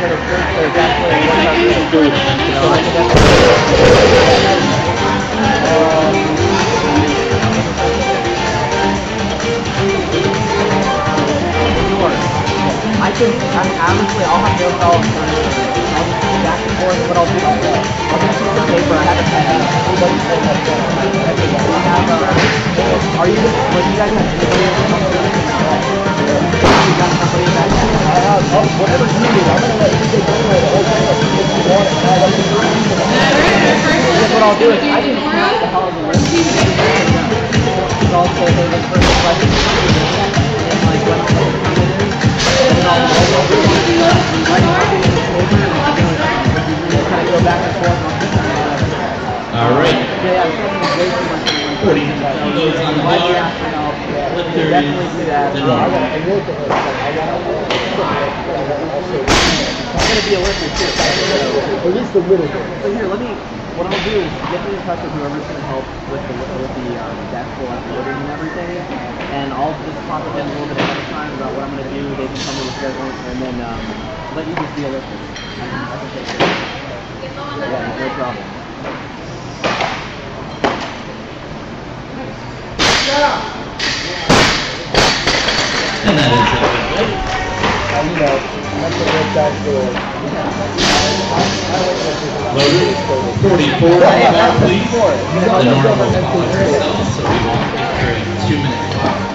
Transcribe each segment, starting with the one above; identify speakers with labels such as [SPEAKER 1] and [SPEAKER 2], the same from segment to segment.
[SPEAKER 1] a? You I can, I honestly, I'll have no problem it. I'll back and forth, what I'll do, I'll a piece of paper, I have a pen, have, uh, are you, what you guys have? You got somebody I have, oh, whatever you need, I'm gonna let you take over the whole thing, if you want it, I'll let you do it. Here's what I'll do is, I can count the hell of a list. So I'll say, hey, first question, and like, when I'm like, and I'll, I'll do it. Right now, I'll do it in paper, and I'll do it. Kind of go back and forth, and I'll just kind of, whatever.
[SPEAKER 2] All right.
[SPEAKER 1] Yeah, yeah, I'm spending way too much time.
[SPEAKER 2] 40 kilos on the
[SPEAKER 1] gotta- I'm gonna be a lifter too.
[SPEAKER 3] At least a little bit.
[SPEAKER 1] So here, let me, what I'll do is get me in touch with whoever's gonna help with the, with the, um, deck full and and everything. And I'll just talk with them a little bit ahead of time about what I'm gonna do. They can tell me what you and then, um, let you just be a take it. Yeah, no problem.
[SPEAKER 2] And that is a good weight.
[SPEAKER 3] And, you know.
[SPEAKER 2] Loaders, 44 on the bar, please. The normal themselves, so we won't two minute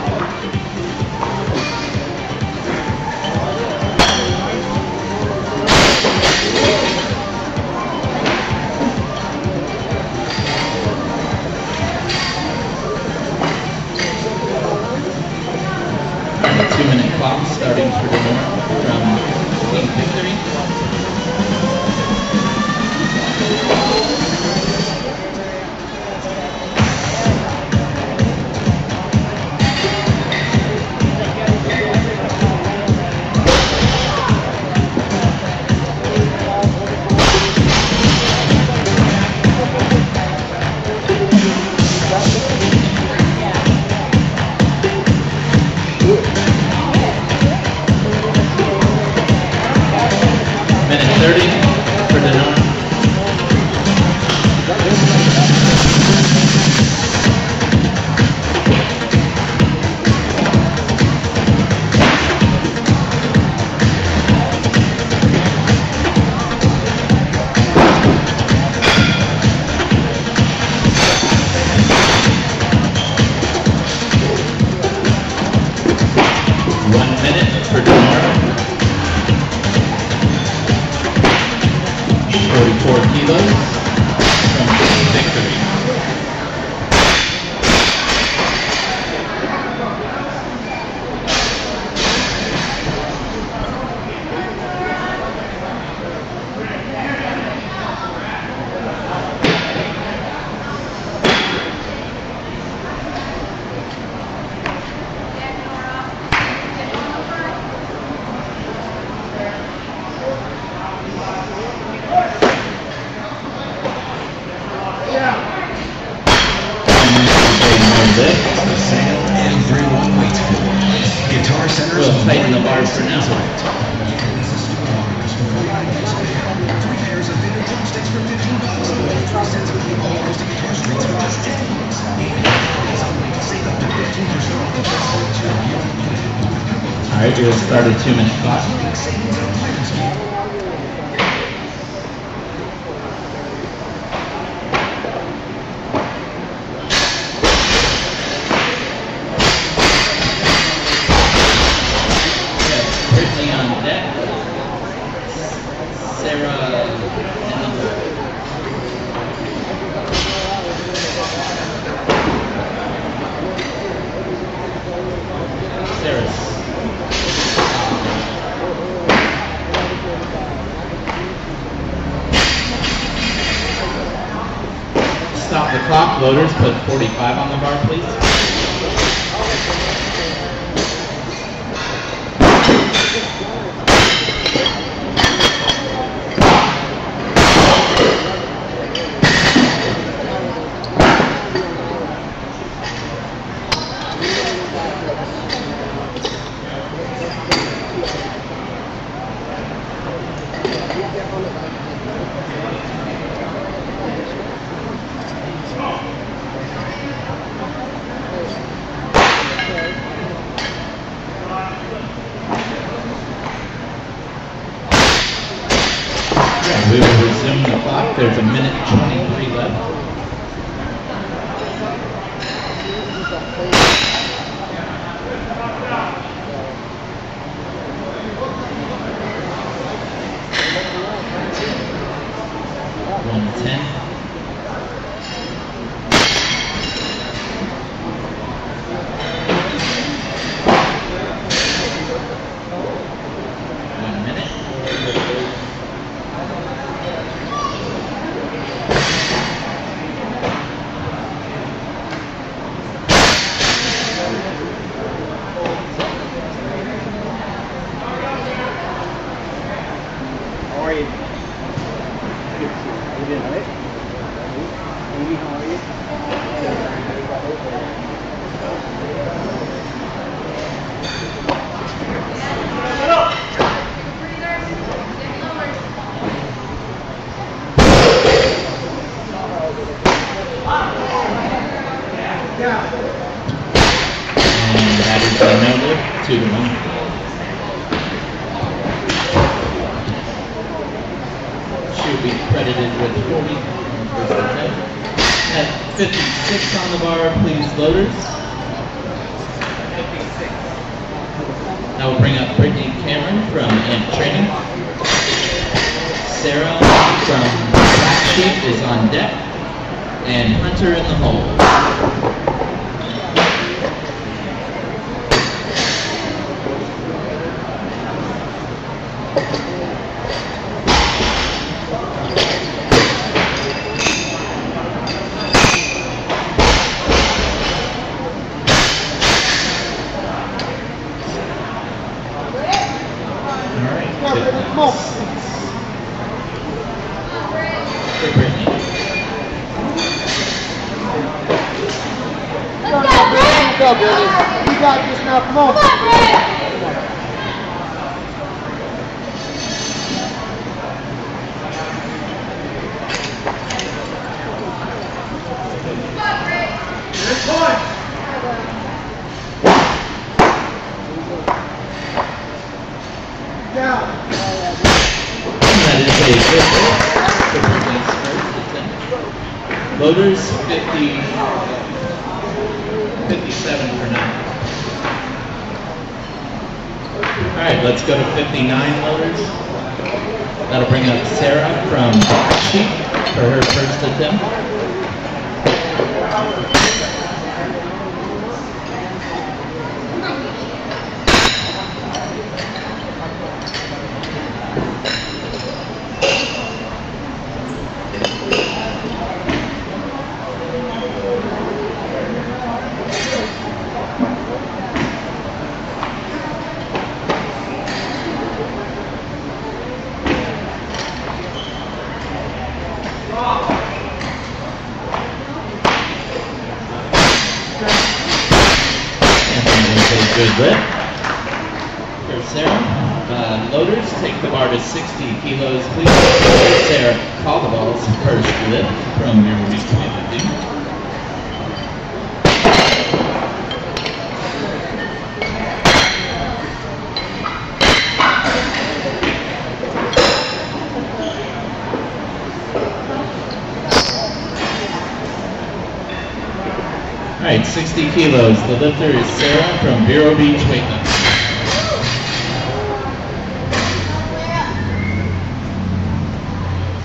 [SPEAKER 2] The lifter is Sarah from Vero Beach Weightlifting.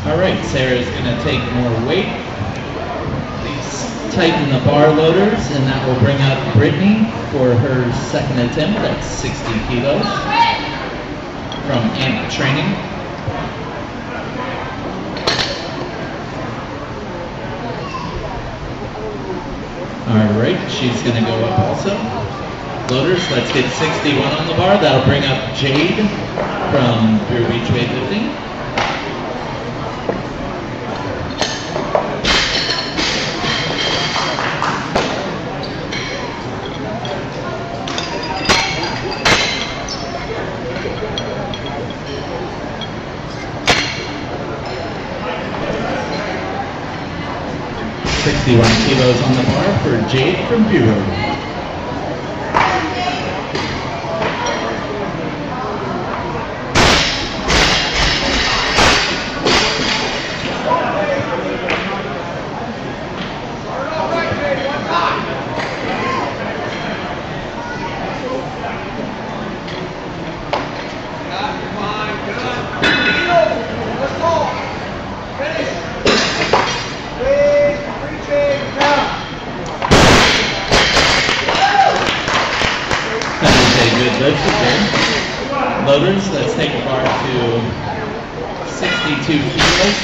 [SPEAKER 2] All right, Sarah is gonna take more weight. Please tighten the bar loaders and that will bring up Brittany for her second attempt. That's 60 kilos from Ant Training. All right, she's going to go up also. Floaters, let's get 61 on the bar. That'll bring up Jade from Vero Beach Weightlifting. Sixty-one kilos on the bar for Jade from Vero.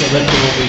[SPEAKER 2] Como que eu vou ver?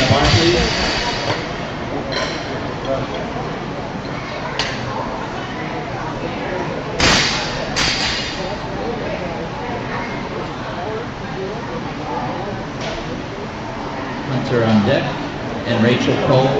[SPEAKER 2] the bar, please? on deck, and Rachel Cole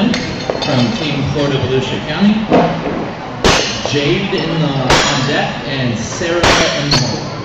[SPEAKER 2] Jim from Team Florida Volusia County. Jade in the, on deck and Sarah in the hole.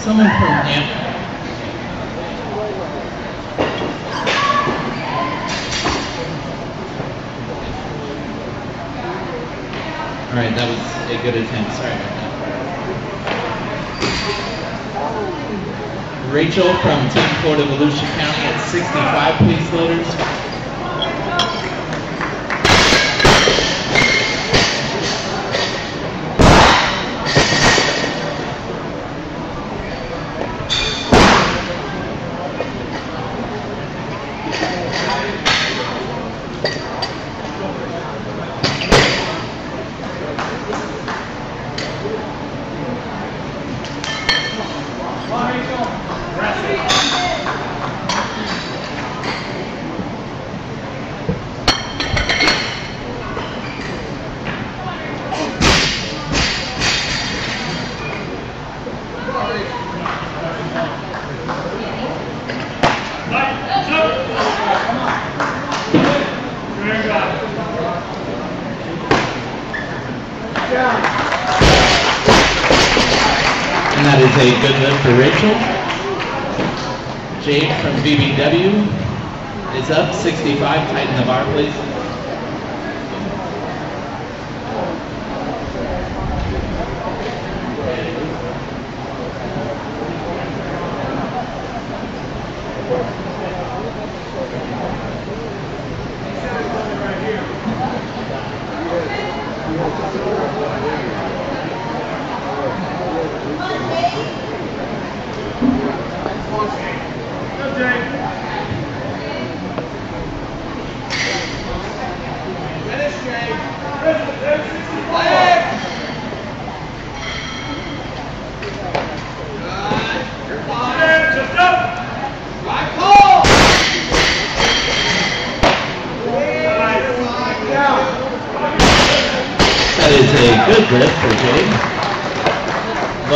[SPEAKER 2] Someone from Amp. All right, that was a good attempt. Sorry about that. Rachel from Team of Volusia County at 65, please, loaders.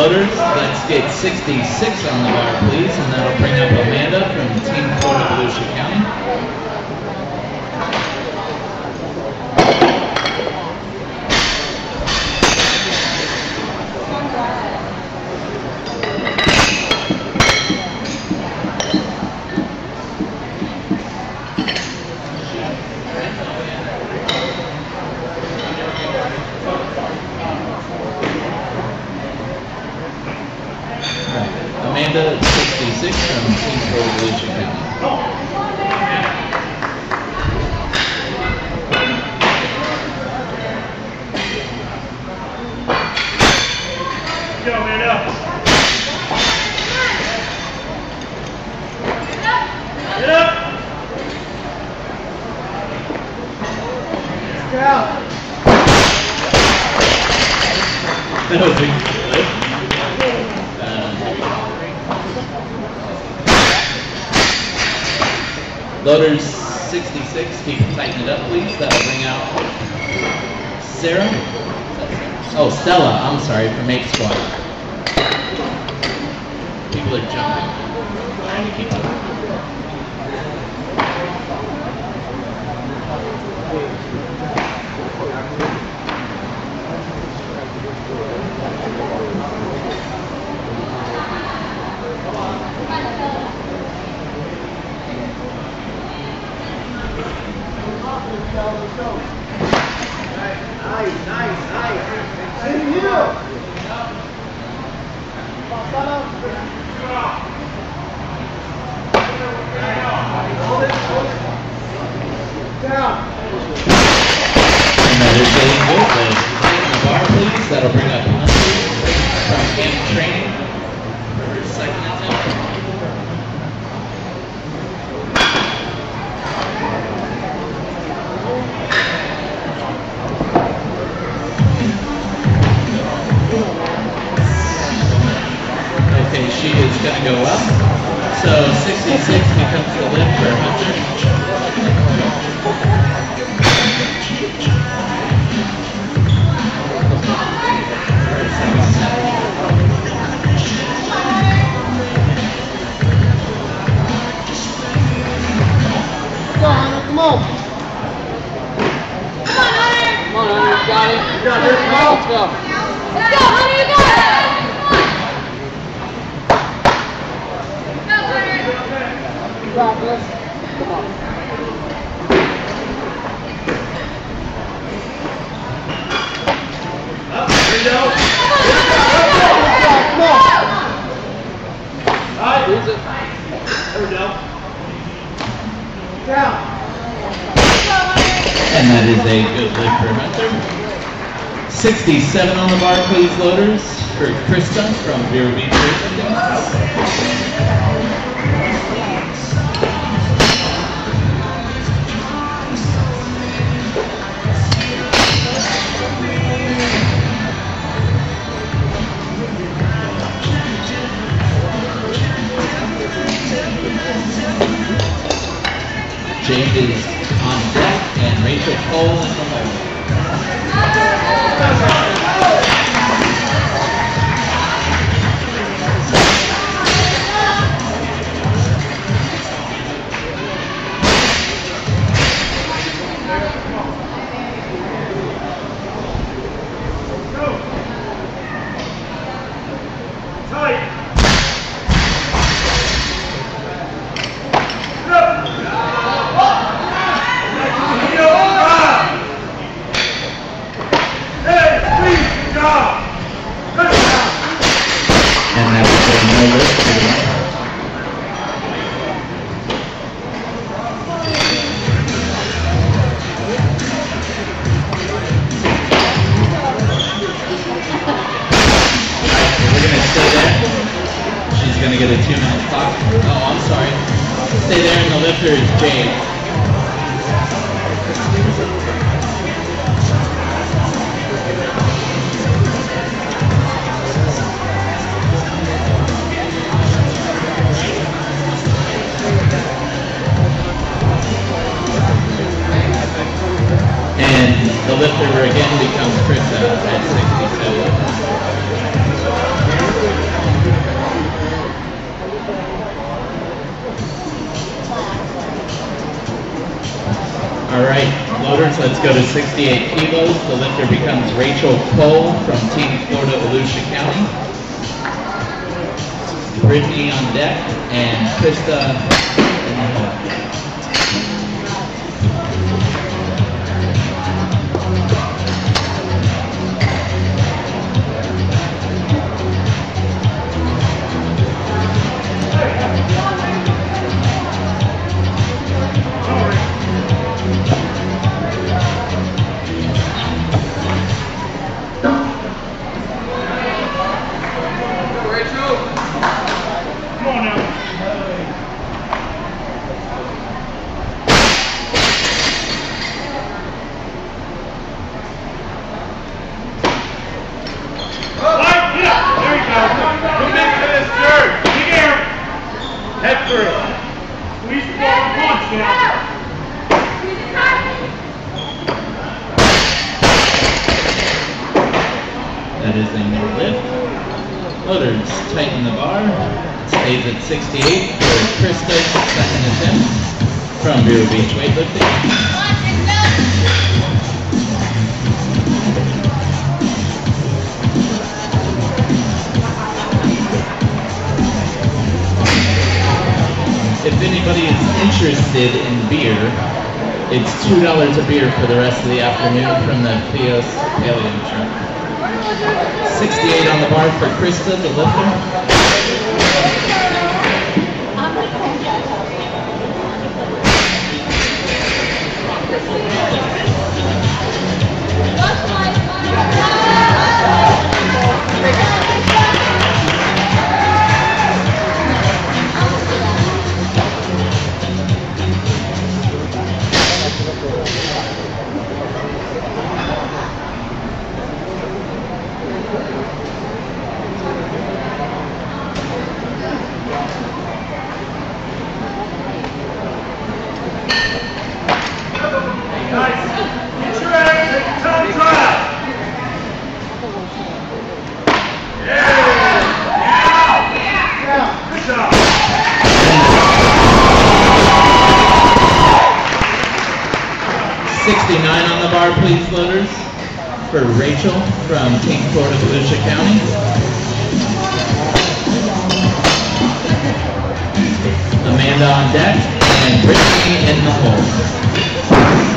[SPEAKER 2] Let's get 66 on the bar, please, and that'll bring up Amanda from Team Port Volusia County. jurisdiction in pro religion. Sarah? Oh, Stella, I'm sorry, from Make Squad.
[SPEAKER 3] seven on
[SPEAKER 2] the bar, please Loaders for Krista from Vero Beach James is on deck and Rachel Cole
[SPEAKER 4] e Head through. Squeeze the ball.
[SPEAKER 2] That is a new lift. Others tighten the bar. It stays at 68 for Krista's second attempt from Vero Beach Weightlifting. anybody is interested in beer, it's $2 a beer for the rest of the afternoon from the Theos Alien truck. 68 on the bar for Krista, the lifter. Thank you.
[SPEAKER 4] Nice. Get your ass, take your time, drive. Yeah.
[SPEAKER 2] Sixty-nine on the bar, please, floaters, for Rachel from King Florida, Volusia County. Amanda on deck, and Brittany in the hole.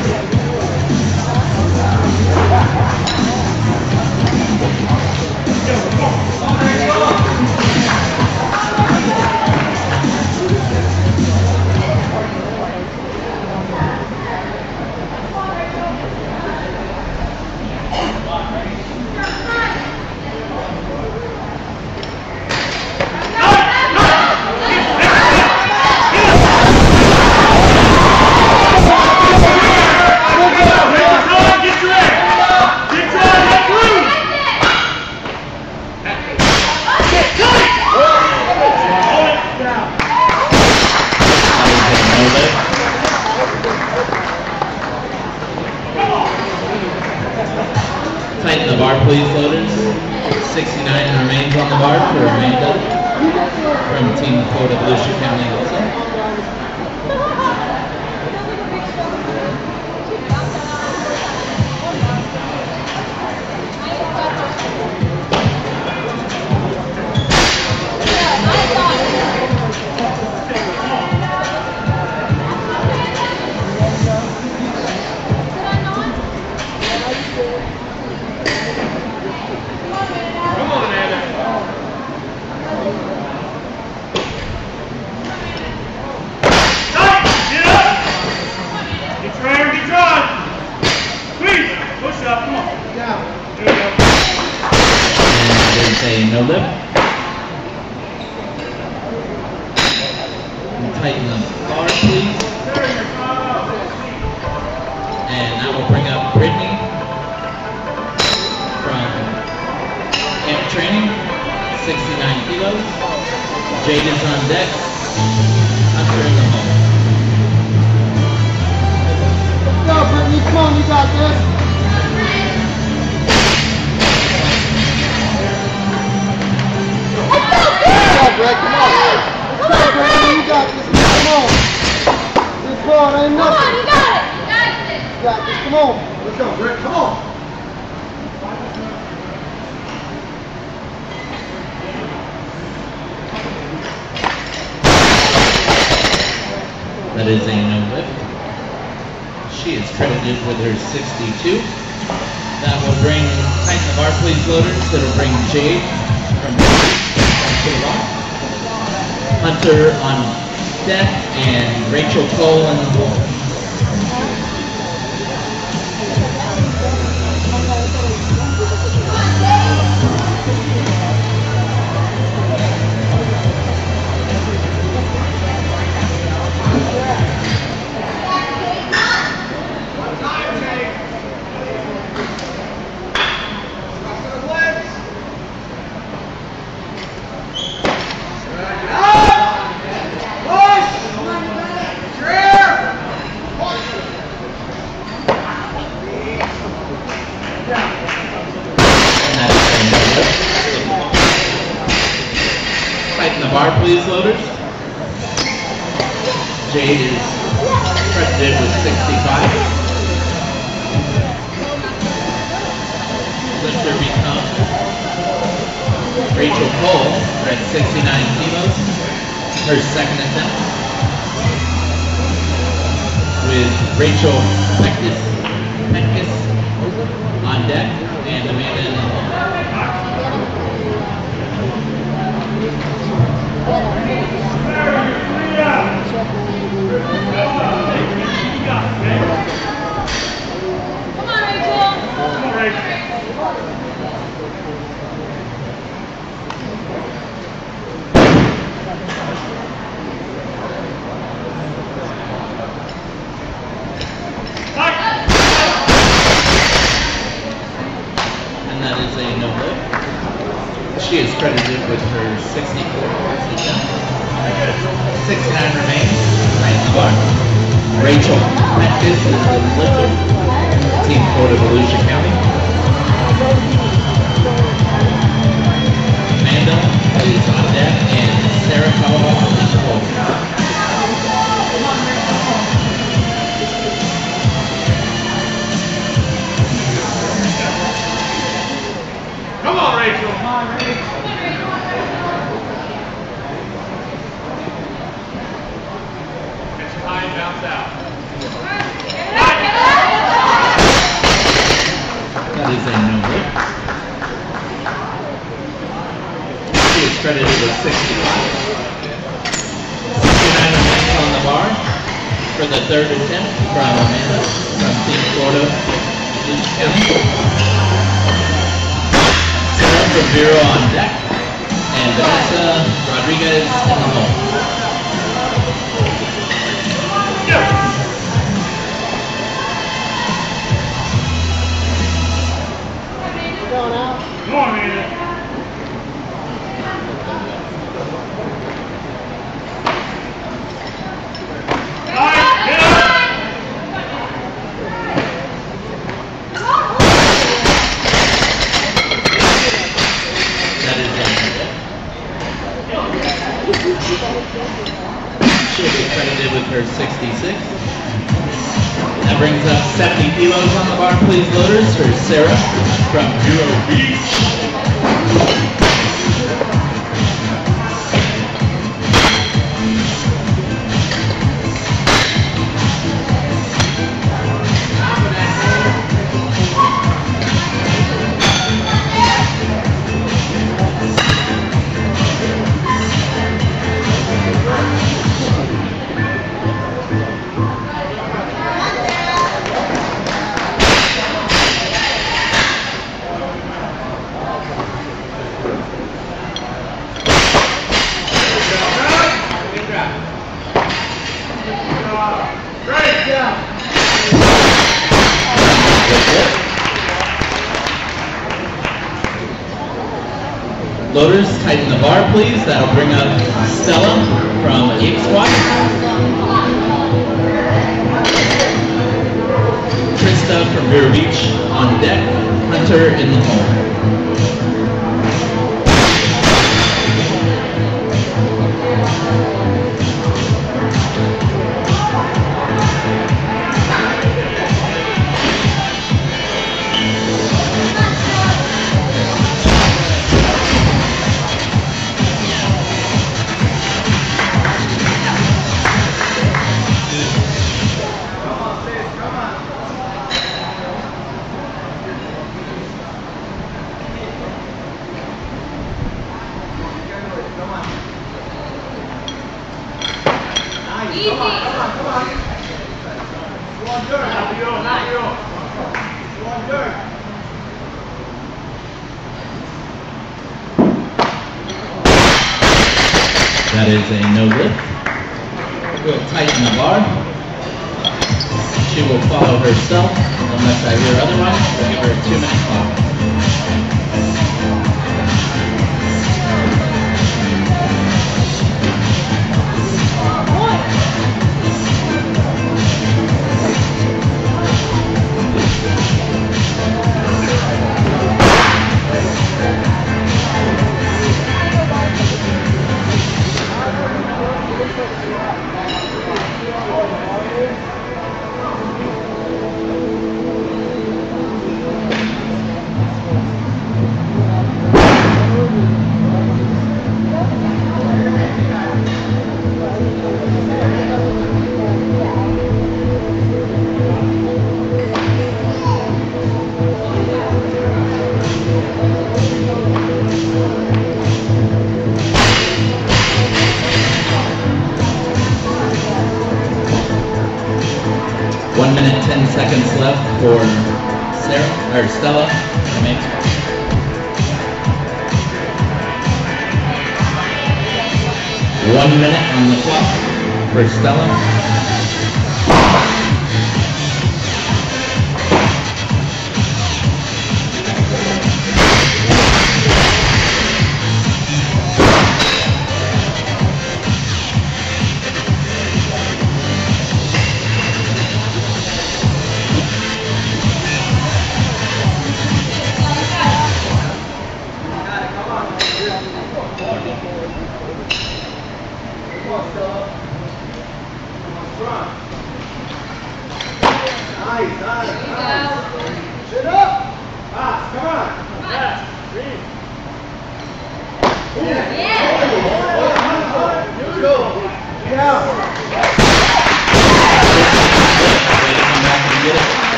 [SPEAKER 2] That is a no lift. She is credited with her 62. That will bring, tighten the bar please loaders, that'll bring Jade from. Hunter on deck and Rachel Cole in the hole. With her 64 pass attempt. 69 remain. Right in the. Rachel Metcalf is the lifter. Team of Volusia County. Amanda is on deck and Sarah Colorado is the credited with 65. 69 remains on the bar for the third attempt from Amanda from Team Florida, Volusia County. On deck, and Vanessa Rodriguez in the hole. 70 kilos on the bar, please, loaders, for Sarah from Vero Beach. That'll bring up Stella from Ape Squad. Krista from Vero Beach on deck. Hunter in the hole.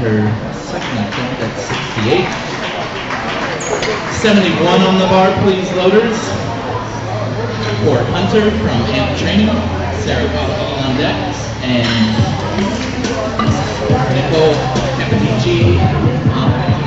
[SPEAKER 2] her
[SPEAKER 5] second, I think, that's 68. 71 on the bar, please, loaders. For Hunter from Amp Training, Sarah Caldwell on deck, and Nicole Capodici on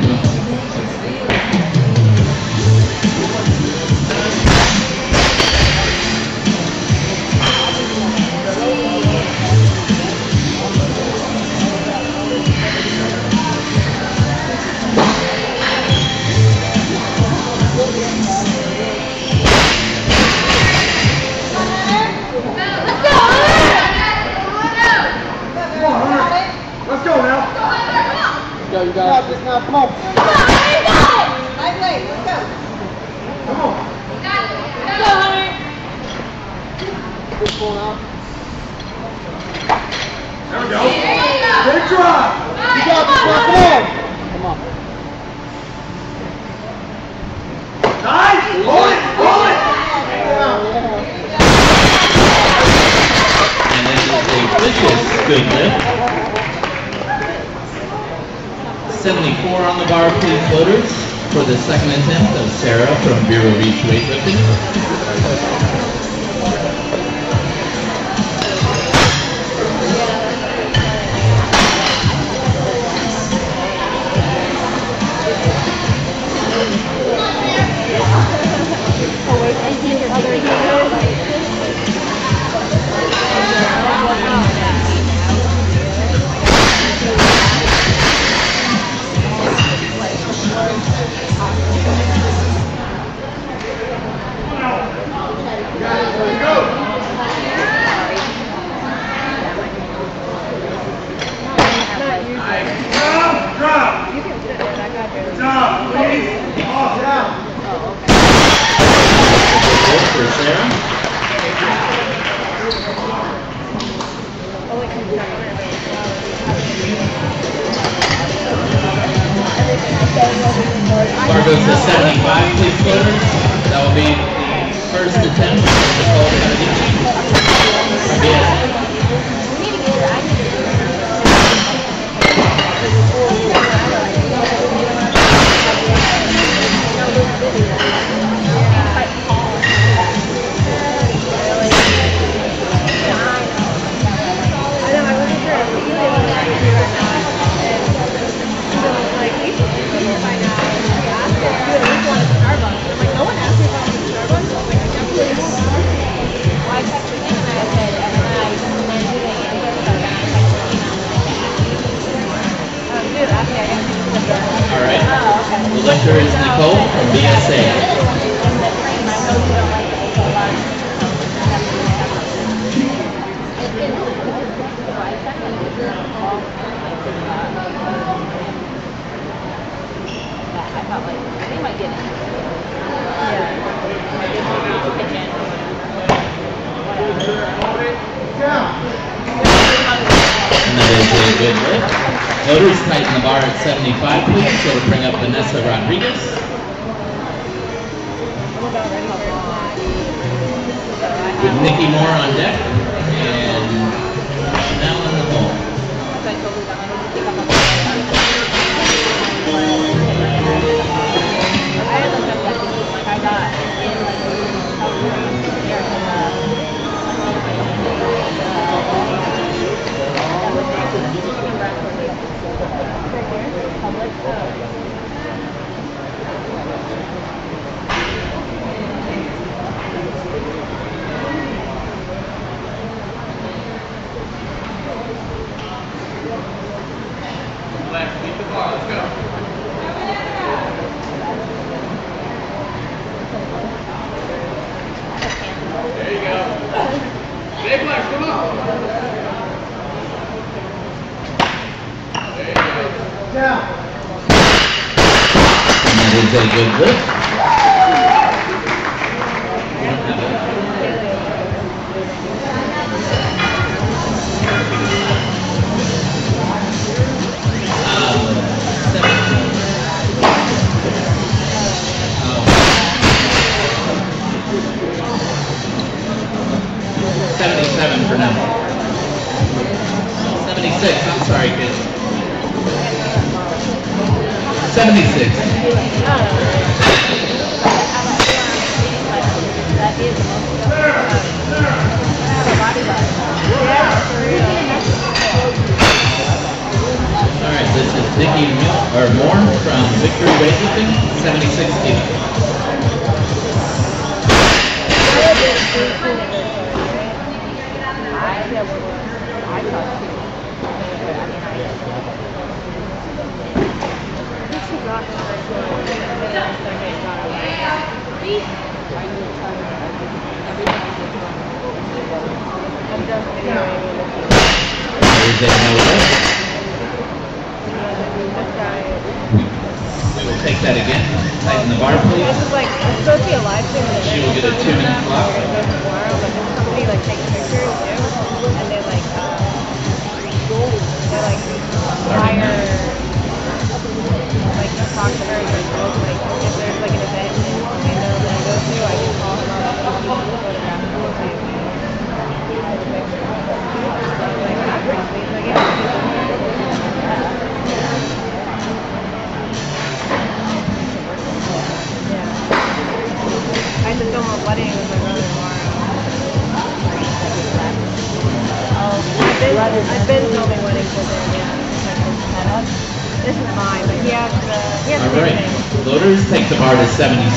[SPEAKER 1] job just.
[SPEAKER 6] Come on.
[SPEAKER 1] Come on,
[SPEAKER 2] let's go.
[SPEAKER 6] Come on.
[SPEAKER 1] Let's
[SPEAKER 2] on?
[SPEAKER 5] active for the second attempt of Sarah from Vero Beach Weightlifting.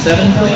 [SPEAKER 6] 7.8.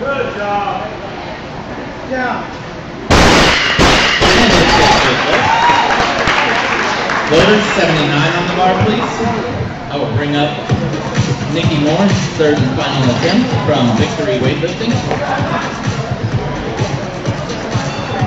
[SPEAKER 6] Good job.
[SPEAKER 5] Yeah.
[SPEAKER 2] Loader 79 on the bar, please. I will bring up Nikki Moore, third and final attempt from Victory Weightlifting.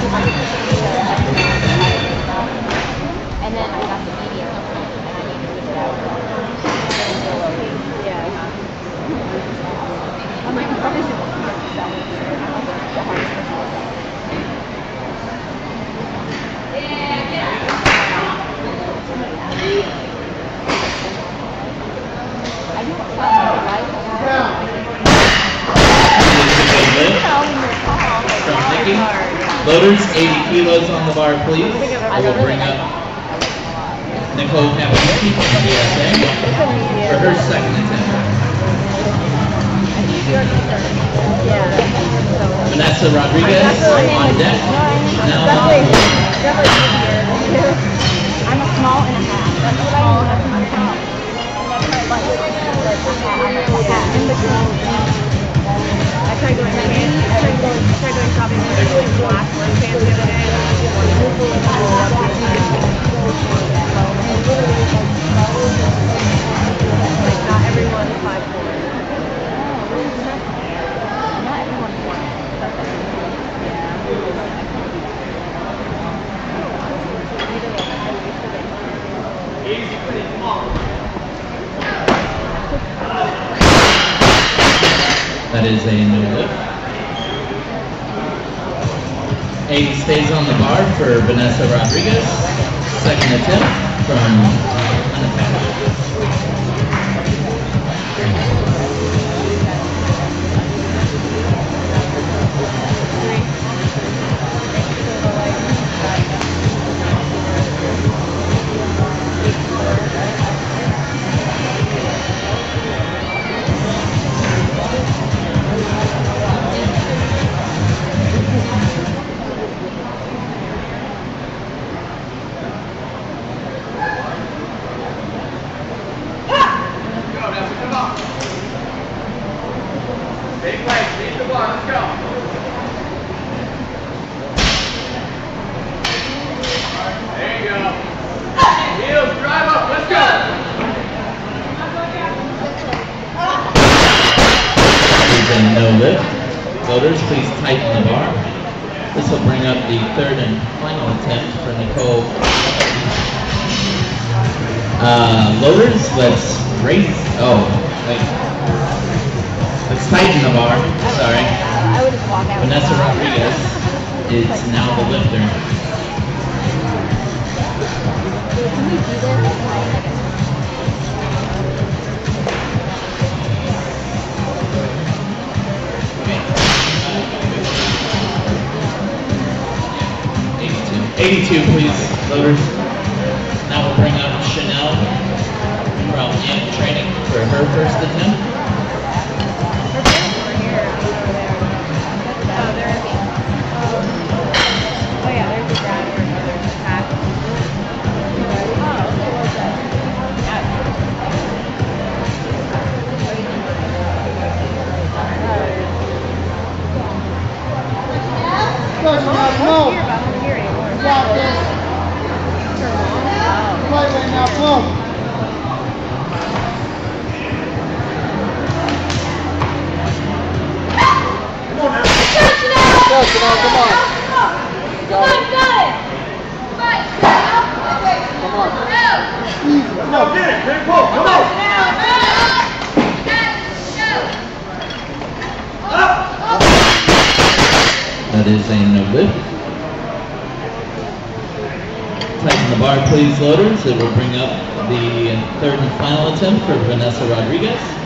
[SPEAKER 5] Yeah know the hardest thing. I do want to try my life.
[SPEAKER 2] Good lift from Nikki. Loaders, 80 kilos on the bar, please. I will bring up Nicole Caminiti from DSA for her second attempt. Vanessa Rodriguez on deck. Now on.
[SPEAKER 5] I'm a small and a half. That's what I want. That's my top. And that's my like, like a hat. I'm a between. I tried going. I tried going, tried going shopping for like black work pants the other day. Like not everyone is five. Not everyone's one. That's
[SPEAKER 2] That is a new lift. 80 stays on the bar for Vanessa Rodriguez. Second attempt from.
[SPEAKER 4] Big legs, lead the bar, let's go. There you go. Heels, drive up, let's go.
[SPEAKER 2] no lift. Loaders, please tighten the bar. This will bring up the third and final attempt for Nicole. Uh, loaders, let's raise. Oh, wait. Tighten. Sorry.
[SPEAKER 5] I would just walk out.
[SPEAKER 2] Vanessa Rodriguez is now the lifter.
[SPEAKER 5] Can we do this? Like,
[SPEAKER 2] Eighty-two. 82, please, loaders. Now we'll bring up Chanel from Amp Training for her first attempt.
[SPEAKER 5] Here,
[SPEAKER 3] no.
[SPEAKER 5] but I don't hear anymore.
[SPEAKER 3] Drop this.
[SPEAKER 5] Her mom?
[SPEAKER 3] Right way now. Go, Chanel, come on. Got it. Come on. Easy, come
[SPEAKER 4] Go,
[SPEAKER 3] on.
[SPEAKER 4] get it, big pull, come on.
[SPEAKER 2] That is a no lift. Tighten the bar, please, loaders. It will bring up the third and final attempt for Vanessa Rodriguez.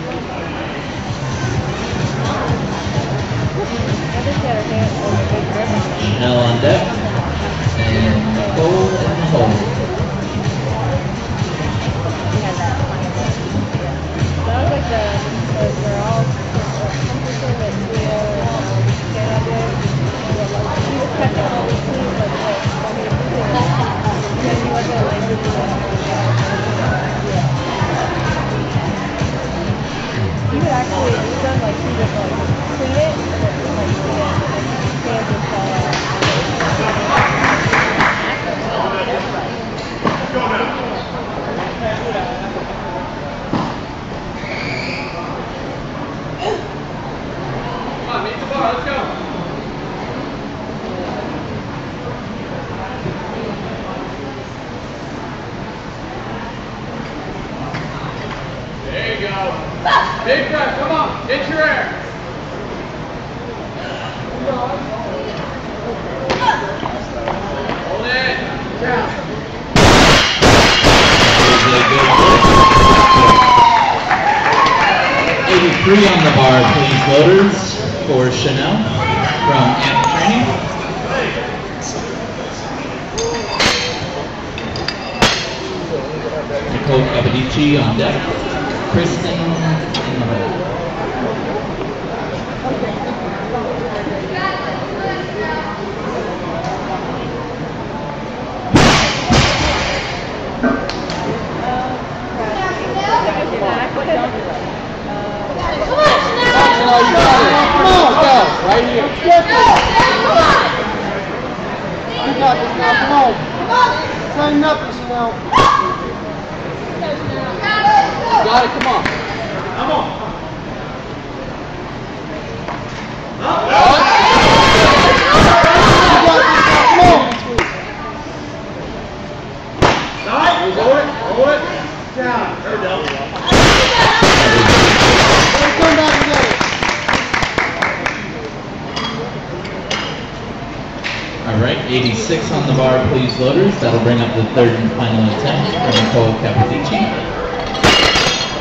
[SPEAKER 2] third and final attempt from Nicole Capodici,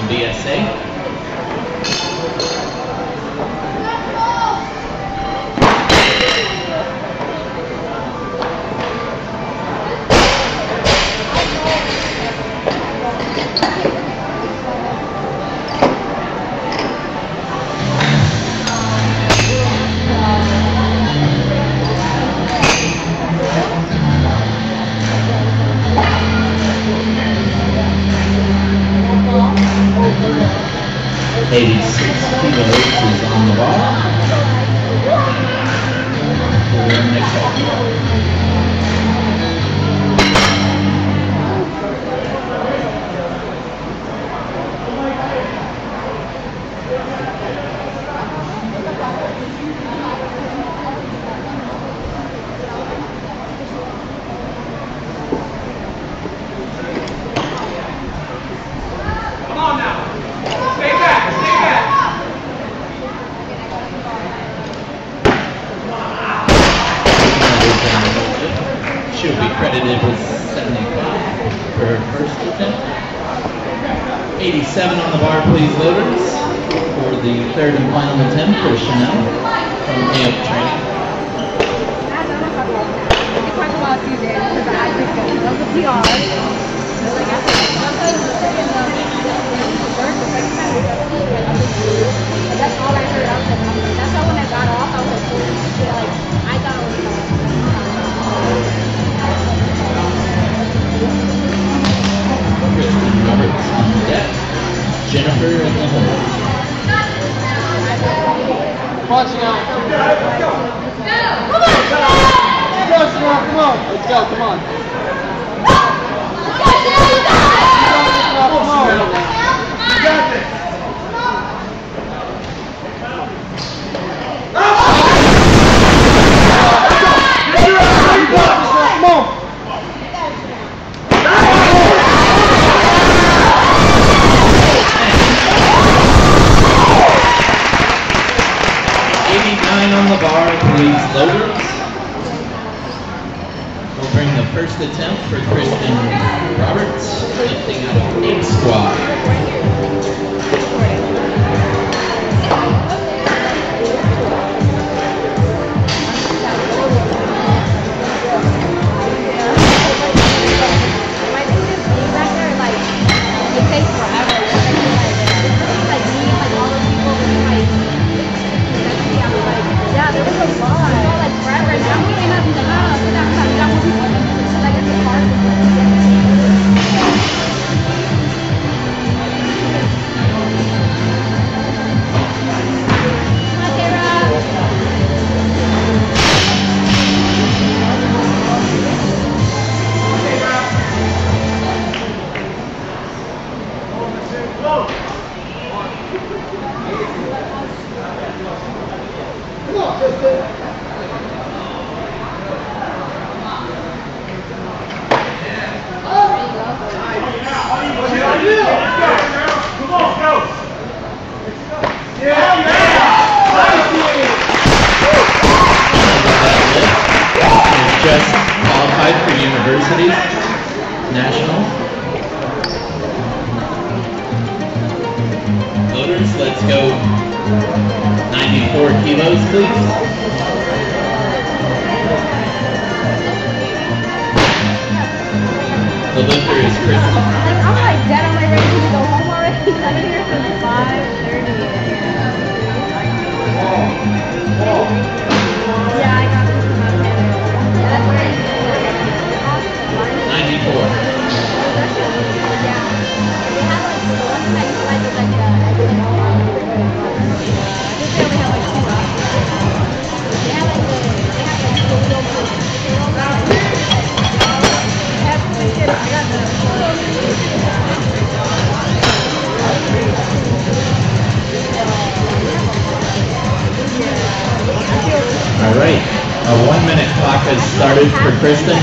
[SPEAKER 2] BSA. 86 kilos is on the
[SPEAKER 5] ball.
[SPEAKER 2] Kristen.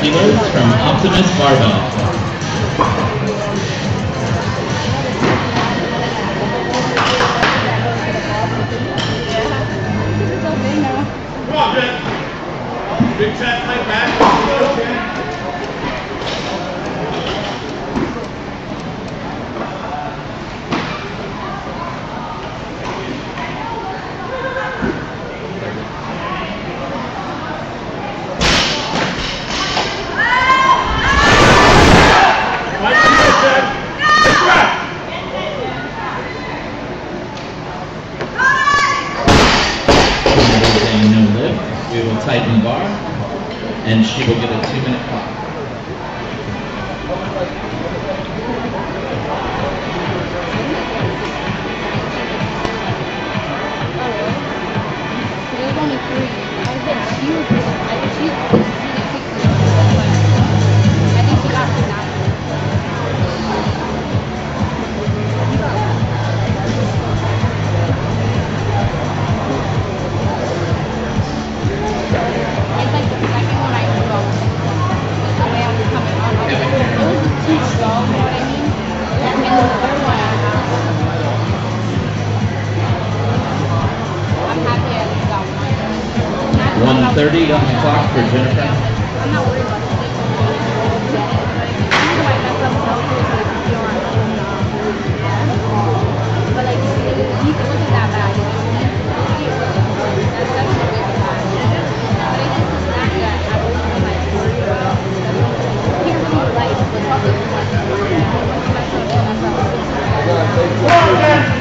[SPEAKER 5] Kilos from Optimus Barbell.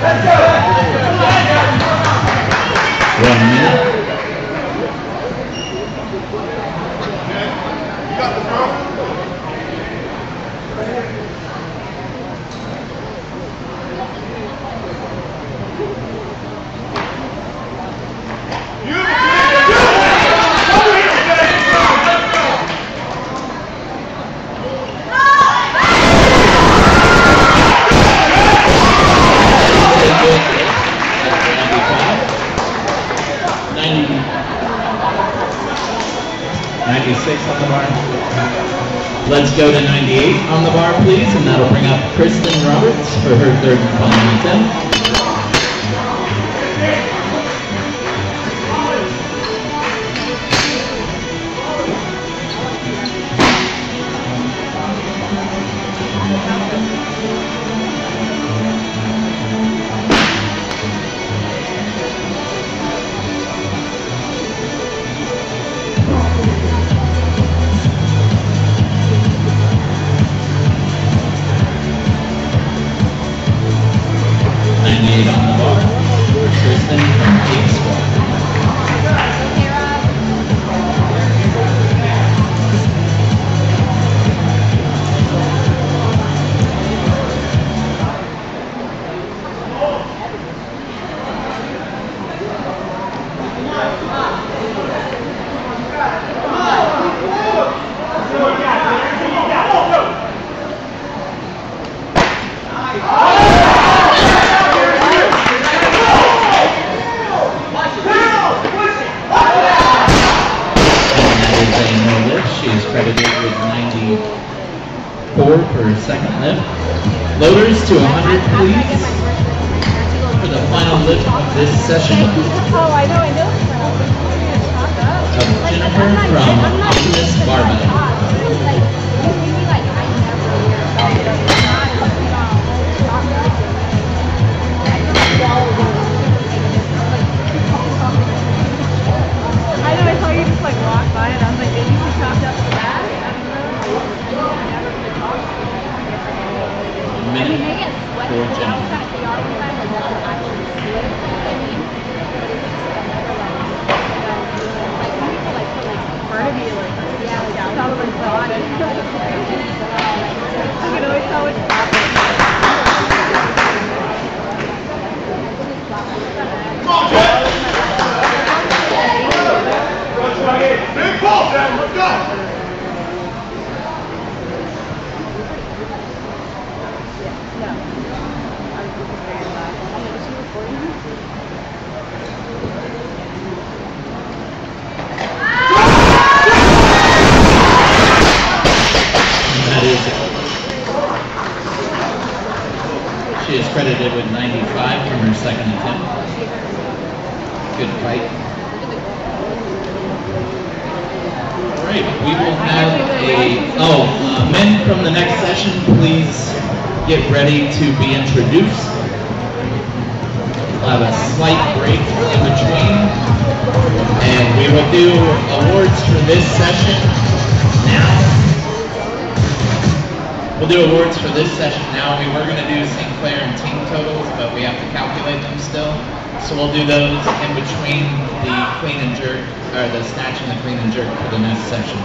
[SPEAKER 2] Let's go.
[SPEAKER 5] One minute. From Barbell.
[SPEAKER 2] Let's go!
[SPEAKER 5] Credited with 95 from her second attempt. Good fight. All right, we will have a, oh, uh, men from the next session, please get ready to be introduced. We'll have a slight break in between. And we will do awards for this session now. We'll do awards for this session now. We were gonna do St. Clair and team totals, but we have to calculate them still. So we'll do those in between the clean and jerk, or the snatch and the clean and jerk for the next session.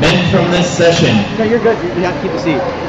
[SPEAKER 5] Men from this session,
[SPEAKER 1] No, you're good. You have to keep the seat.